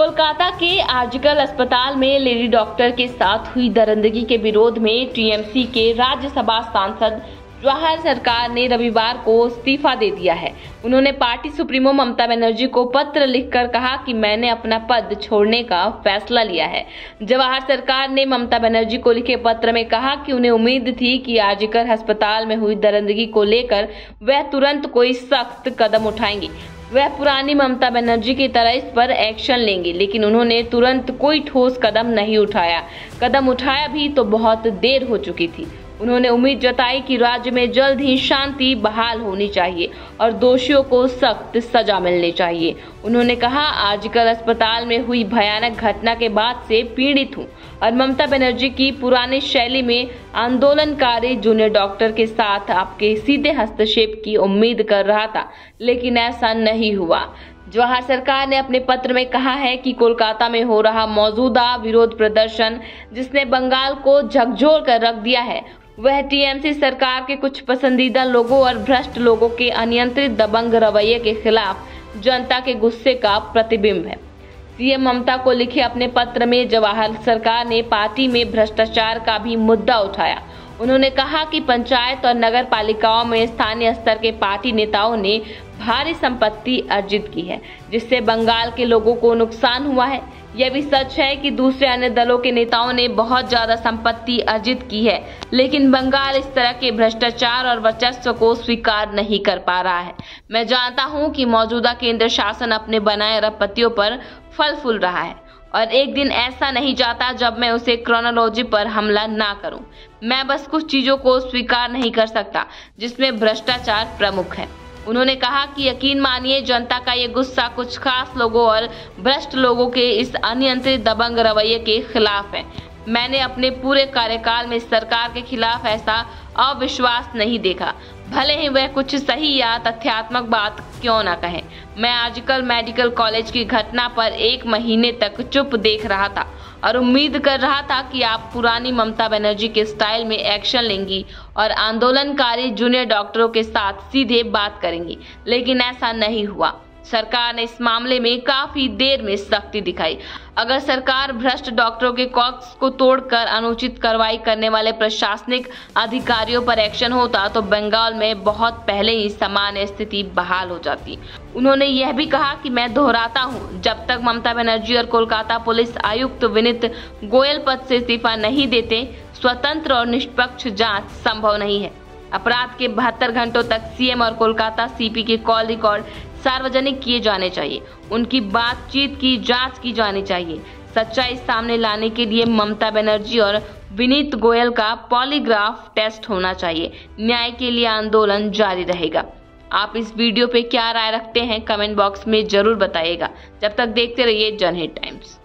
कोलकाता के आर्जिकल अस्पताल में लेडी डॉक्टर के साथ हुई दरंदगी के विरोध में टीएमसी के राज्यसभा सांसद जवाहर सरकार ने रविवार को इस्तीफा दे दिया है। उन्होंने पार्टी सुप्रीमो ममता बनर्जी को पत्र लिखकर कहा कि मैंने अपना पद छोड़ने का फैसला लिया है। जवाहर सरकार ने ममता बनर्जी को लिखे पत्र में कहा कि उन्हें उम्मीद थी कि आजिकर अस्पताल में हुई दरंदगी को लेकर वह तुरंत कोई सख्त कदम उठाएँगी। वह पुरानी ममता बनर्जी की तरह इस पर एक्शन लेंगी, लेकिन उन्होंने तुरंत कोई ठोस कदम नहीं उठाया। कदम उठाया भी तो बहुत देर हो चुकी थी। उन्होंने उम्मीद जताई कि राज्य में जल्द ही शांति बहाल होनी चाहिए और दोषियों को सख्त सजा मिलनी चाहिए। उन्होंने कहा, आजकल अस्पताल में हुई भयानक घटना के बाद से पीड़ित हूँ और ममता बनर्जी की पुरानी शैली में आंदोलनकारी जूनियर डॉक्टर के साथ आपके सीधे हस्तक्षेप की उम्मीद कर रहा था, लेकिन ऐसा नहीं हुआ। जवाहर सरकार ने अपने पत्र में कहा है कि कोलकाता में हो रहा मौजूदा विरोध प्रदर्शन, जिसने बंगाल को झकझोर कर रख दिया है वह टीएमसी सरकार के कुछ पसंदीदा लोगों और भ्रष्ट लोगों के अनियंत्रित दबंग रवैये के खिलाफ जनता के गुस्से का प्रतिबिंब है। सीएम ममता को लिखे अपने पत्र में जवाहर सरकार ने पार्टी में भ्रष्टाचार का भी मुद्दा उठाया। उन्होंने कहा कि पंचायत और नगर पालिकाओं में स्थानीय स्तर के पार्टी नेताओं ने भारी संपत्ति अर्जित की है, जिससे बंगाल के लोगों को नुकसान हुआ है। यह भी सच है कि दूसरे अन्य दलों के नेताओं ने बहुत ज़्यादा संपत्ति अर्जित की है, लेकिन बंगाल इस तरह के भ्रष्टाचार और वर्चस्व को स्वीकार नहीं कर पा रहा है। मैं जानता हूँ कि मौजूदा केंद्र शासन अपने बनाए अरबपतियों पर फल फूल रहा है। और एक दिन ऐसा नहीं जाता जब मैं उसे क्रोनोलॉजी पर हमला ना करूँ। मैं बस कुछ चीज़ों को स्वीकार नहीं कर सकता, जिसमें भ्रष्टाचार प्रमुख है उन्होंने कहा कि यकीन मानिए, जनता का ये गुस्सा कुछ खास लोगों और भ्रष्ट लोगों के इस अनियंत्रित दबंग रवैये के खिलाफ है मैंने अपने पूरे कार्यकाल में सरकार के खिलाफ ऐसा अविश्वास नहीं देखा। भले ही वह कुछ सही या तथ्यात्मक बात क्यों ना कहें, मैं आजकल मेडिकल कॉलेज की घटना पर एक महीने तक चुप देख रहा था और उम्मीद कर रहा था कि आप पुरानी ममता बनर्जी के स्टाइल में एक्शन लेंगी और आंदोलनकारी जूनियर डॉक्टरों के साथ सीधे बात करेंगी, लेकिन ऐसा नहीं हुआ। सरकार ने इस मामले में काफ़ी देर में सख्ती दिखाई। अगर सरकार भ्रष्ट डॉक्टरों के कॉक्स को तोड़कर अनुचित कार्रवाई करने वाले प्रशासनिक अधिकारियों पर एक्शन होता तो बंगाल में बहुत पहले ही सामान्य स्थिति बहाल हो जाती। उन्होंने यह भी कहा कि मैं दोहराता हूँ, जब तक ममता बनर्जी और कोलकाता पुलिस आयुक्त विनित गोयल पद से इस्तीफा नहीं देते, स्वतंत्र और निष्पक्ष जाँच संभव नहीं है। अपराध के बहत्तर घंटों तक सीएम और कोलकाता सीपी के कॉल रिकॉर्ड सार्वजनिक किए जाने चाहिए। उनकी बातचीत की, जाँच की जानी चाहिए। सच्चाई सामने लाने के लिए ममता बनर्जी और विनीत गोयल का पॉलीग्राफ टेस्ट होना चाहिए। न्याय के लिए आंदोलन जारी रहेगा। आप इस वीडियो पे क्या राय रखते हैं, कमेंट बॉक्स में ज़रूर बताइएगा। जब तक देखते रहिए जनहित टाइम्स।